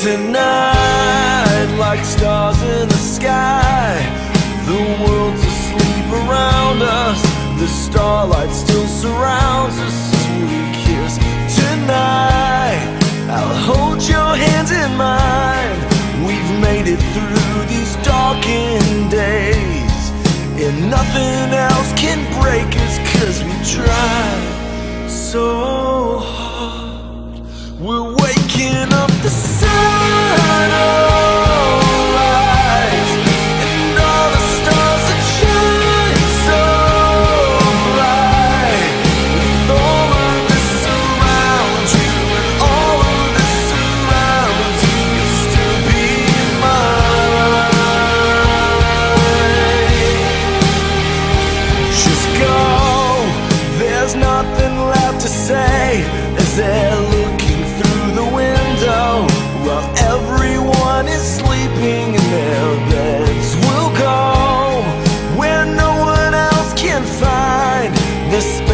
tonight like stars in the sky. The world's asleep around us. The starlight still surrounds us as we kiss tonight. I'll hold your hands in mine. We've made it through these darkened days. And nothing else can break us cause we tried so hard. Waking up the sun. this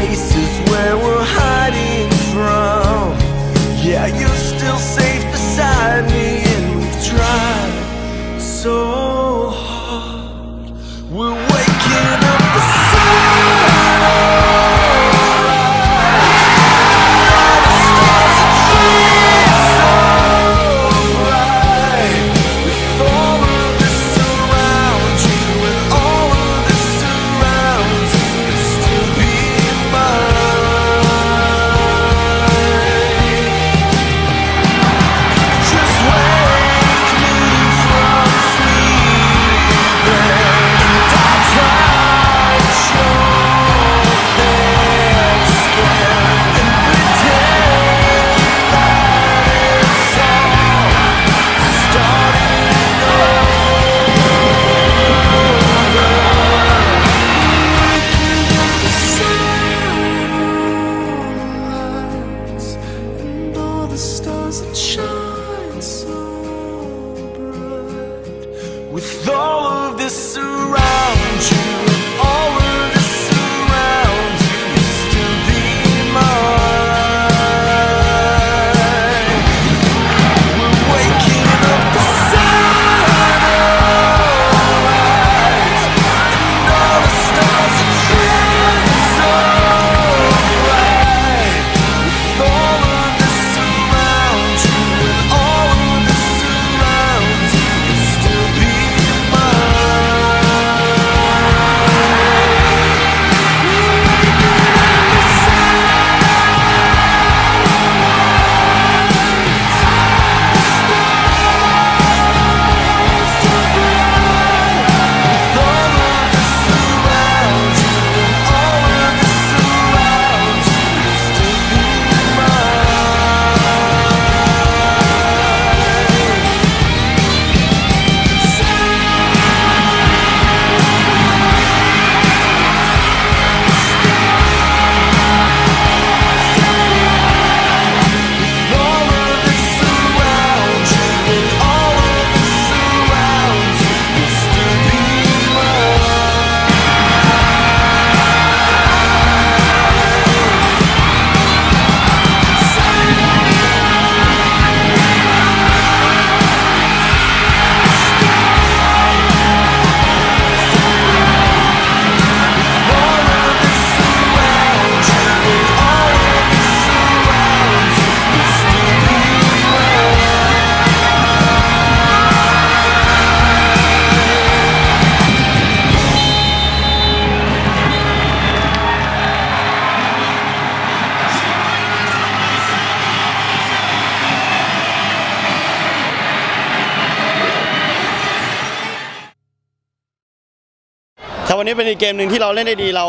วันนี้เป็นอีกเกมหนึ่งที่เราเล่นได้ดีเรา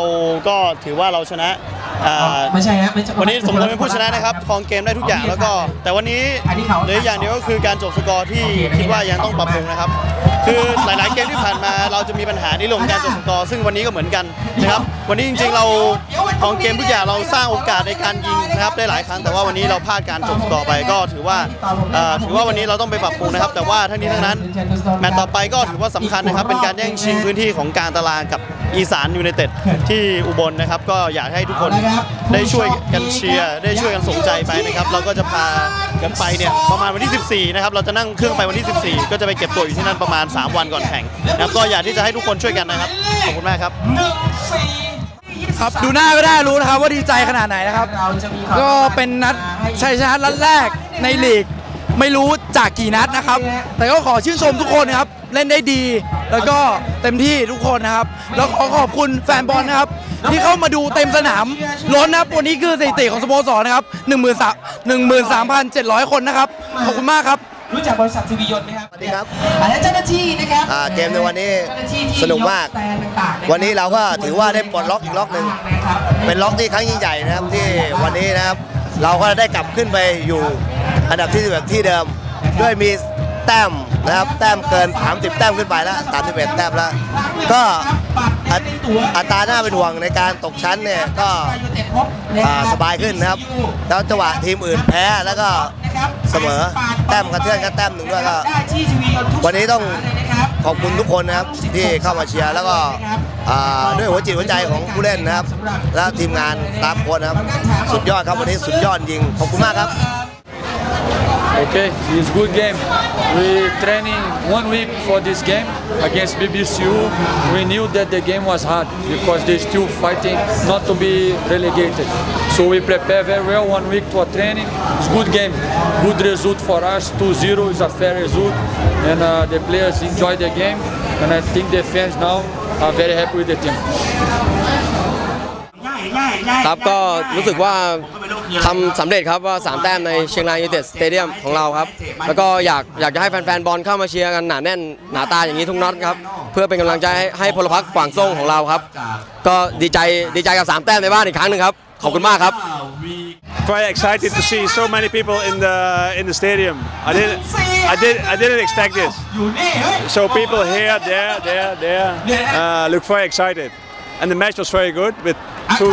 ก็ถือว่าเราชนะ ไม่ใช่ฮะไม่ใช่วันนี้สมควรเป็นผู้ชนะนะครับครองเกมได้ทุกอย่างแล้วก็ แต่วันนี้เหลืออย่างเดียวก็คือการจบสกอร์ที่คิดว่ายังต้องปรับปรุงนะครับ คือหลาย ๆ เกมที่ผ่านมาเราจะมีปัญหาในเรื่องของการจบสกอร์ซึ่งวันนี้ก็เหมือนกันนะครับวันนี้จริง ๆ เราครองเกมทุกอย่างเราสร้างโอกาสในการยิงนะครับได้หลายครั้งแต่ว่าวันนี้เราพลาดการจบสกอร์ไปก็ถือว่าเอ่อถือว่าวันนี้เราต้องไปปรับปรุงนะครับ แต่ว่าทั้งนี้ทั้งนั้นแมตช์ต่อไปก็ถือว่าสำคัญนะครับ เป็นการแย่งชิงพื้นที่ของการตารางกับอีสานยูไนเต็ดที่อุบลนะครับ ก็อยากให้ทุกคนได้ช่วยกันเชียร์ได้ช่วยกันสนใจไปนะครับ เราก็จะพากันไปเนี่ยประมาณวันที่ 14 นะครับ เราจะนั่งเครื่องไปวันที่ 14 ก็จะไปเก็บตัวอยู่ที่นั่นประมาณ 3 วันก่อนแข่งนะครับก็อยากที่จะให้ทุกคนช่วยกันนะครับขอบคุณมากครับครับดูหน้าก็ได้รู้นะครับว่าดีใจขนาดไหนนะครับ ก็เป็นนัดชัยชนะนัดแรกในลีก ไม่รู้จากกี่นัดนะครับ แต่ก็ขอชื่นชมทุกคนนะครับ เล่นได้ดี แล้วก็เต็มที่ทุกคนนะครับ แล้วขอขอบคุณแฟนบอลนะครับ ที่เข้ามาดูเต็มสนามล้นนะครับวันนี้คือสถิติของสโมสรนะครับ13,700 คนนะครับ ขอบคุณมากครับรู้จักบริษัททีวียนต์ไหมครับสวัสดีครับอันนี้เจ้าหน้าที่นะครับอ่าเกมในวันนี้เจ้าหาที่ที่สนุกมากยแตนต่างๆะครับวันนี้เราก็ถือว่าได้ปลดล็อกอีกล็อกหนึ่งนะครับเป็นล็อกที่ครั้งยิ่งใหญ่นะครับที่วันนี้นะครับ เราก็ได้กลับขึ้นไปอยู่อันดับที่แบบที่เดิมด้วยมีแต้มนะครับแต้มเกิน 30 แต้มขึ้นไปแล้ว31แต้มแล้ว ก็ อัตอัตราหน้าเป็นห่วงในการตกชั้นเนี่ยก็สบายขึ้นนะครับ แล้วจังหวะทีมอื่นแพ้แล้วก็เสมอแต้มกระเทือนกันแต้มหนึ่งด้วยก็วันนี้ต้องขอบคุณทุกคนนะครับที่เข้ามาเชียร์แล้วก็ด้วยหัวจิตหัวใจของผู้เล่นนะครับ และทีมงานตามโค้ชนะครับ สุดยอดครับวันนี้สุดยอดจริงขอบคุณมากครับ Okay, it's good game. We training one week for this game against BBCU. We knew that the game was hard because they're still fighting not to be relegated. So we prepare very well one week for training. It's good game, good result for us. 2-0 is a fair result, and uh, the players enjoy the game. And I think the fans now are very happy with the team. ครับก็รู้สึกว่า ทำสำเร็จครับว่า 3 แต้มในเชียงรายยูเต็ดสเตเดียมของเราครับ แล้วก็อยากอยากจะให้แฟนๆบอลเข้ามาเชียร์กันหนาแน่นหนาตาอย่างนี้ทุกนัดครับ เพื่อเป็นกำลังใจให้พลพรรคกวางซ่งของเราครับ ก็ดีใจดีใจกับ 3 แต้มในบ้านอีกครั้งหนึ่งครับ ขอบคุณมากครับ Quite excited to see so many people in the in the stadium. I didn't I did I didn't expect this. So people here, there, there, there uh, look very excited. And the match was very good with 2-0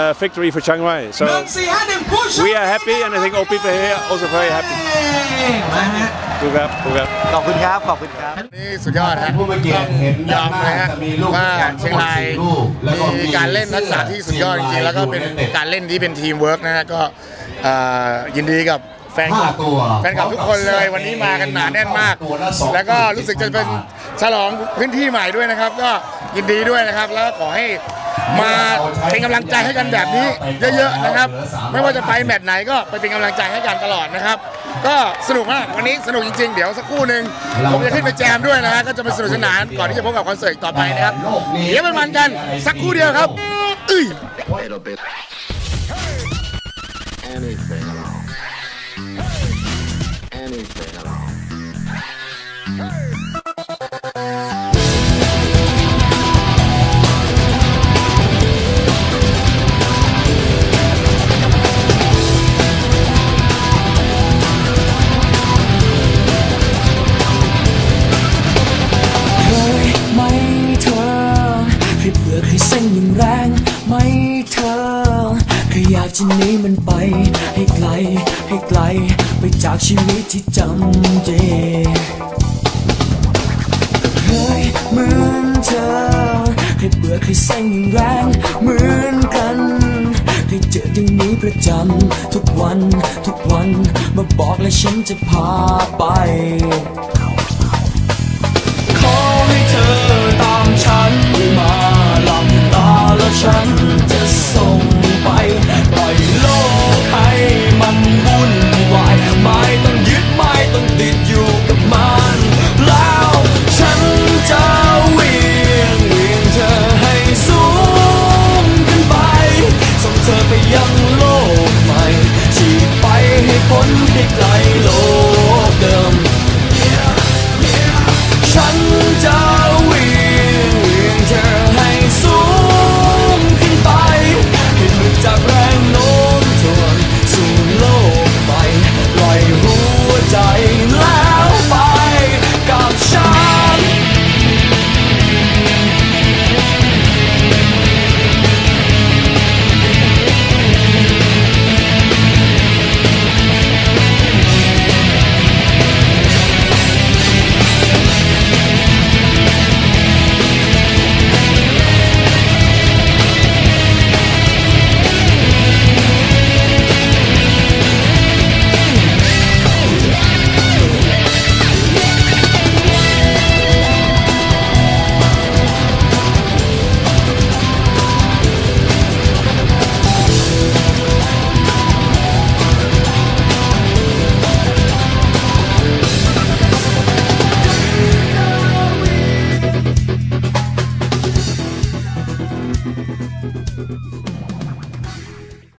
uh, victory for Chiang Mai. หนึ่ง So สี่ห้าหนึ่งผู้ช่วย we are happy and I think all people here are also very happy. มาฮะ Good job, good job. ขอบคุณครับ ขอบคุณครับ นี่สุดยอดฮะผู้มีเกียรติเห็นยอมเลยฮะจะมีลูกว่าฟุตบอลเชียงรายทั้งหมดสี่ลูกแล้วก็มีการเล่นทักษะที่สุดยอดจริงๆ แล้วก็เป็นการเล่นที่เป็นทีมเวิร์กนะฮะก็เอ่อยินดีกับแฟนคลับห้าตัวแฟนคลับทุกคนเลยวันนี้มากันหนาแน่นมากตัวละสองแล้วก็รู้สึกจะเป็นฉลองพื้นที่ใหม่ด้วยนะครับ ก็ยินดีด้วยนะครับ แล้วก็ขอให้ มาเป็นกำลังใจให้กันแบบนี้เยอะๆนะครับ ไม่ว่าจะไปแมตช์ไหนก็ไปเป็นกำลังใจให้กันตลอดนะครับ ก็สนุกมากวันนี้สนุกจริงๆ เดี๋ยวสักครู่หนึ่งผมจะขึ้นไปแจมด้วยนะฮะก็จะไปสนุกสนานก่อนที่จะพบกับคอนเสิร์ตต่อไปนะครับเดี๋ยวไปมันกันสักครู่เดียวครับ อึ้ย Anything ให้ไกลไปจากชีวิตที่จำเจเคยเหมือนเธอเคยเบื่อเคยเซ็งย่างแรงเหมือนกันเคยเจออย่างนี้ประจำทุกวันทุกวันมาบอกและฉันจะพาไป